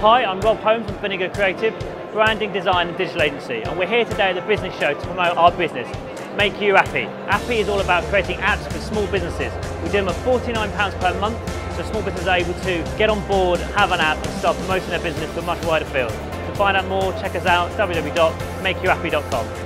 Hi, I'm Rob Holmes from Vinegar Creative, branding, design and digital agency and we're here today at the business show to promote our business, Make You Appy. Appy is all about creating apps for small businesses. We do them at £49 per month so small businesses are able to get on board, have an app and start promoting their business to a much wider field. To find out more, check us out www.makeyouappy.com.